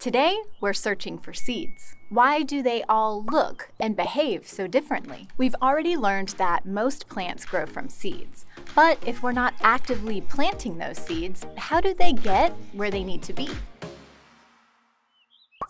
Today, we're searching for seeds. Why do they all look and behave so differently? We've already learned that most plants grow from seeds. But if we're not actively planting those seeds, how do they get where they need to be?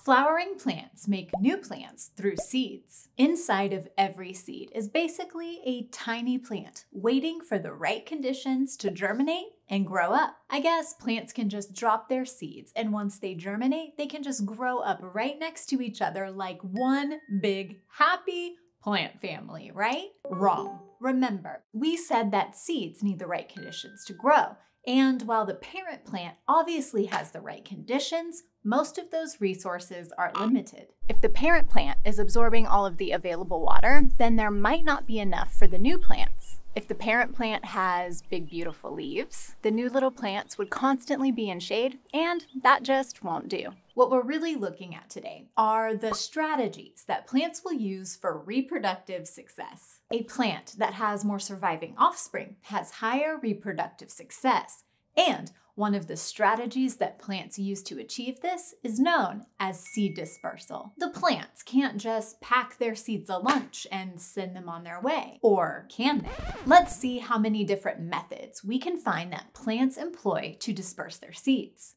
Flowering plants make new plants through seeds. Inside of every seed is basically a tiny plant waiting for the right conditions to germinate and grow up. I guess plants can just drop their seeds, and once they germinate, they can just grow up right next to each other like one big happy plant family, right? Wrong. Remember, we said that seeds need the right conditions to grow. And while the parent plant obviously has the right conditions, most of those resources are limited. If the parent plant is absorbing all of the available water, then there might not be enough for the new plants. If the parent plant has big, beautiful leaves, the new little plants would constantly be in shade, and that just won't do. What we're really looking at today are the strategies that plants will use for reproductive success. A plant that has more surviving offspring has higher reproductive success, and one of the strategies that plants use to achieve this is known as seed dispersal. The plants can't just pack their seeds a lunch and send them on their way, or can they? Let's see how many different methods we can find that plants employ to disperse their seeds.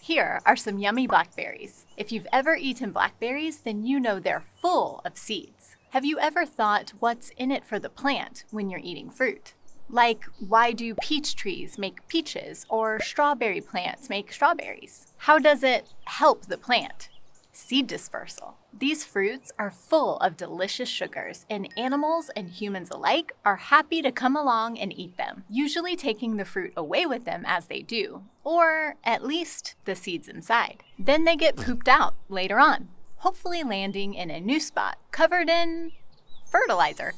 Here are some yummy blackberries. If you've ever eaten blackberries, then you know they're full of seeds. Have you ever thought what's in it for the plant when you're eating fruit? Like, why do peach trees make peaches or strawberry plants make strawberries? How does it help the plant? Seed dispersal. These fruits are full of delicious sugars, and animals and humans alike are happy to come along and eat them, usually taking the fruit away with them as they do, or at least the seeds inside. Then they get pooped out later on, hopefully landing in a new spot covered in fertilizer.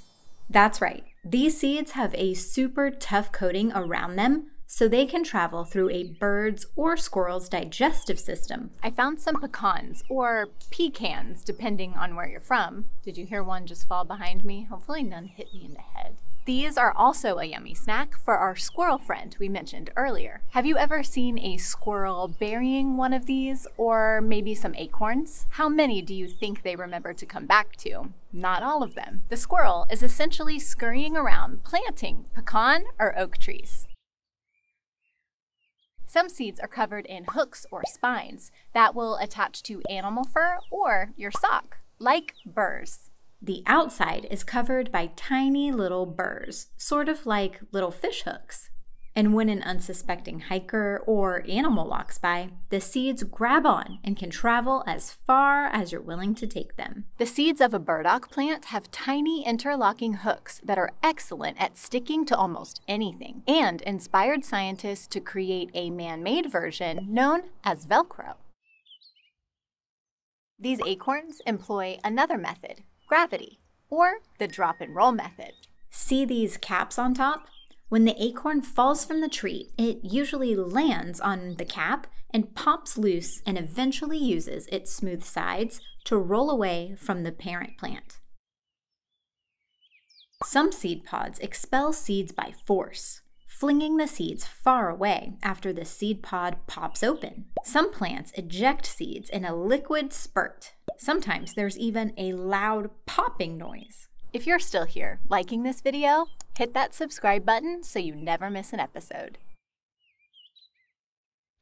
That's right. These seeds have a super tough coating around them so they can travel through a bird's or squirrel's digestive system. I found some pecans or pecans, depending on where you're from. Did you hear one just fall behind me? Hopefully, none hit me in the head. These are also a yummy snack for our squirrel friend we mentioned earlier. Have you ever seen a squirrel burying one of these or maybe some acorns? How many do you think they remember to come back to? Not all of them. The squirrel is essentially scurrying around planting pecan or oak trees. Some seeds are covered in hooks or spines that will attach to animal fur or your sock, like burrs. The outside is covered by tiny little burrs, sort of like little fish hooks. And when an unsuspecting hiker or animal walks by, the seeds grab on and can travel as far as you're willing to take them. The seeds of a burdock plant have tiny interlocking hooks that are excellent at sticking to almost anything and inspired scientists to create a man made version known as Velcro. These acorns employ another method gravity, or the drop and roll method. See these caps on top? When the acorn falls from the tree, it usually lands on the cap and pops loose and eventually uses its smooth sides to roll away from the parent plant. Some seed pods expel seeds by force, flinging the seeds far away after the seed pod pops open. Some plants eject seeds in a liquid spurt Sometimes there's even a loud popping noise. If you're still here liking this video, hit that subscribe button so you never miss an episode.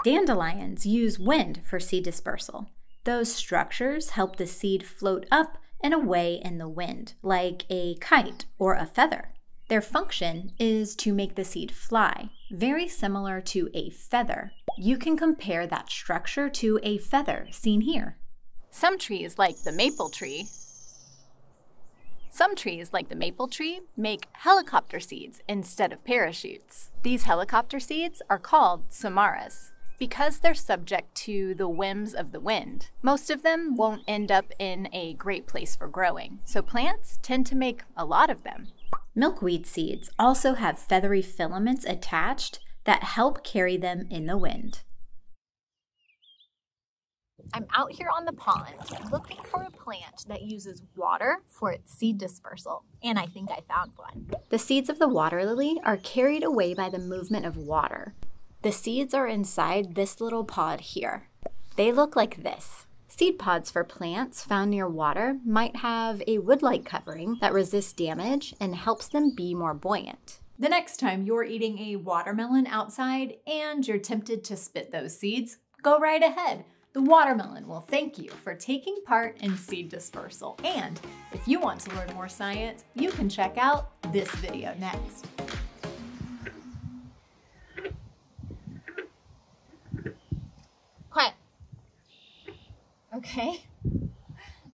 Dandelions use wind for seed dispersal. Those structures help the seed float up and away in the wind, like a kite or a feather. Their function is to make the seed fly, very similar to a feather. You can compare that structure to a feather seen here. Some trees, like the maple tree, some trees, like the maple tree, make helicopter seeds instead of parachutes. These helicopter seeds are called samaras because they're subject to the whims of the wind. Most of them won't end up in a great place for growing, so plants tend to make a lot of them. Milkweed seeds also have feathery filaments attached that help carry them in the wind. I'm out here on the pond looking for a plant that uses water for its seed dispersal, and I think I found one. The seeds of the water lily are carried away by the movement of water. The seeds are inside this little pod here. They look like this. Seed pods for plants found near water might have a wood-like covering that resists damage and helps them be more buoyant. The next time you're eating a watermelon outside and you're tempted to spit those seeds, go right ahead. The watermelon will thank you for taking part in seed dispersal. And if you want to learn more science, you can check out this video next. Quiet. Okay.